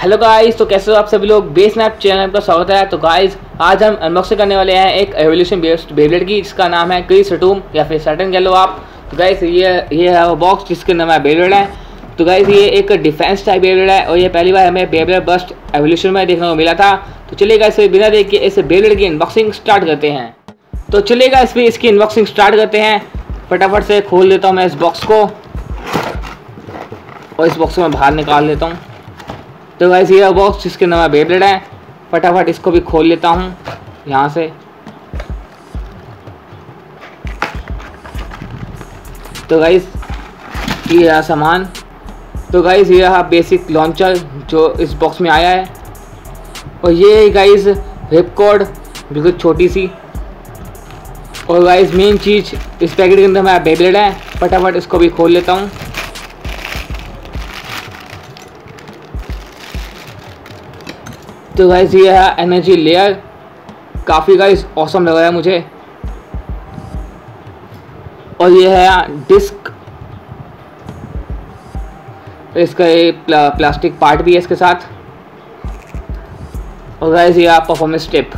Hello guys तो कैसे हो आप सभी लोग? बेस नैप चैनल का स्वागत है। तो गाइस आज हम अनबॉक्सिंग करने वाले हैं एक एवोल्यूशन बेस्ड बेबलेट की, जिसका नाम है क्री सटूम या फिर सटन कह लो आप। तो गाइस ये ये है वो बॉक्स जिसके नाम है बेबलेट है। तो गाइस ये एक डिफेंस टाइप बेबलेट है और ये पहली बार हमें बेबलेट बस्ट एवोल्यूशन में देखने को मिला था। तो चलिए गाइस बिना देख के इस बेबलेट की अनबॉक्सिंग स्टार्ट करते हैं। तो चलिएगा इस पर इसकी अनबॉक्सिंग स्टार्ट करते हैं। फटाफट से खोल देता हूँ मैं इस बॉक्स को और इस बॉक्स को मैं बाहर निकाल लेता हूँ। तो गाइस ये बॉक्स जिसके नाम है बेबलेट है, फटाफट इसको भी खोल लेता हूँ, यहाँ से। तो गाइस ये रहा सामान। तो गाइस ये रहा बेसिक लॉन्चर जो इस बॉक्स में आया है। और ये गाइस रिपकॉर्ड बिल्कुल छोटी सी। और गाइस मेन चीज़ इस पैकेट के अंदर मेरा बेबलेट है, फटाफट इसको भी खोल लेता हूँ। तो गाइस ये है एनर्जी लेयर काफ़ी गाइस औसम लग रहा है मुझे. और ये है डिस्क इसका ये प्ला, प्लास्टिक पार्ट भी है इसके साथ. और गाइस ये परफॉर्मेंस टिप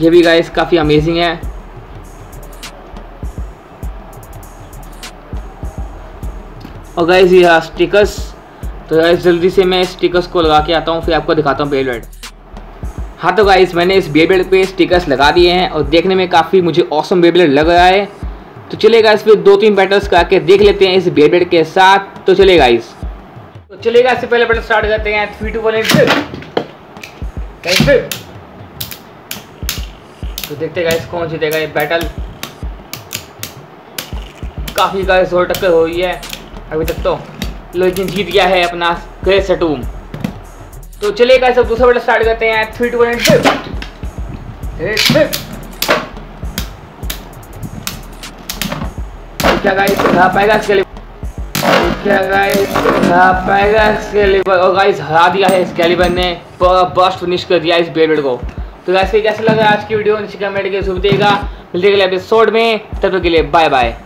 ये भी गाइस काफ़ी अमेजिंग है. और गाइस ये स्टिकर्स तो गाइस जल्दी से मैं स्टिकर्स को लगा के आता हूँ, फिर आपको दिखाता हूँ बेलवेट हाँ तो गाइस मैंने इस बेबलेट पे स्टिकर्स लगा दिए हैं और देखने में काफ़ी मुझे औसम बेबलेट लग रहा है। तो चलेगा इस पर दो तीन बैटल्स करके देख लेते हैं इस बेबलेट के साथ। तो चलेगा इस तो चलेगा इससे पहले बैटल स्टार्ट करते हैं थ्री टू वन एट तो देखते गाइस कौन जीतेगा ये बैटल काफ़ी गाइस ज़ोर टक्कर हो रही है, अभी तक तो। लेकिन जीत गया है अपना ग्रे सटूम तो चलिए सब दूसरा बड़ा स्टार्ट करते हैं। थ्री टू वन क्या गाइस इसके गाइस हरा पाएगा इसके लिए गाइस है ने। बस्ट फिनिश कर दिया इस को। तो गाइस कैसे लगा आज की वीडियो कमेंट के सुविधेगा मिलते अगले एपिसोड में। तब तक के लिए बाय बाय